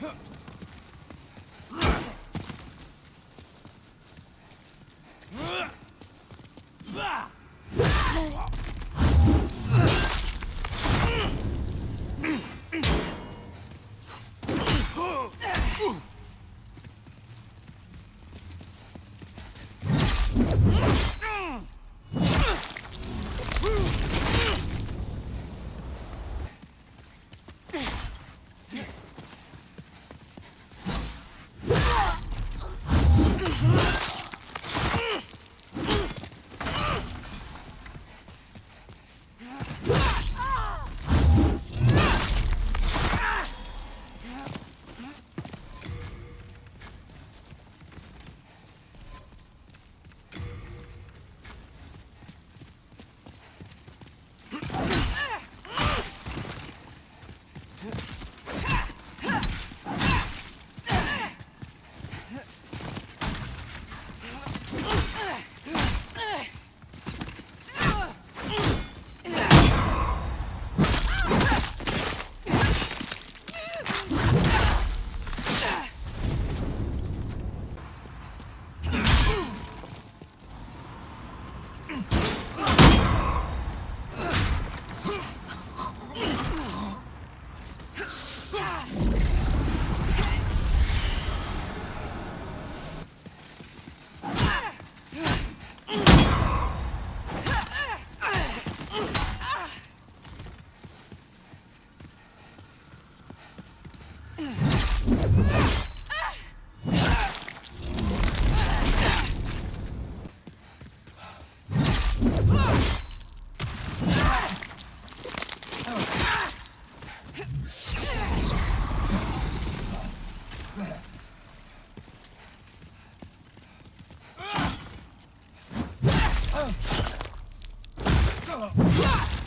Huh. Ooh. Ah!